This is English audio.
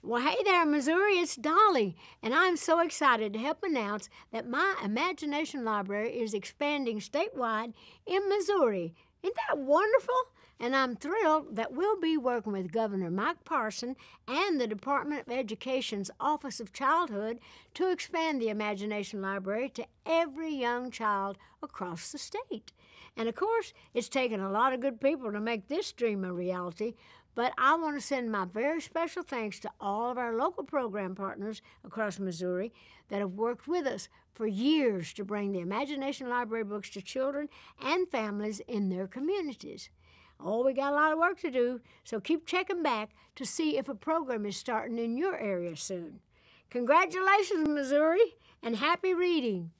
Well, hey there, Missouri, it's Dolly, and I'm so excited to help announce that my Imagination Library is expanding statewide in Missouri. Isn't that wonderful? And I'm thrilled that we'll be working with Governor Mike Parson and the Department of Education's Office of Childhood to expand the Imagination Library to every young child across the state. And of course, it's taken a lot of good people to make this dream a reality, but I want to send my very special thanks to all of our local program partners across Missouri that have worked with us for years to bring the Imagination Library books to children and families in their communities. Oh, we got a lot of work to do, so keep checking back to see if a program is starting in your area soon. Congratulations, Missouri, and happy reading!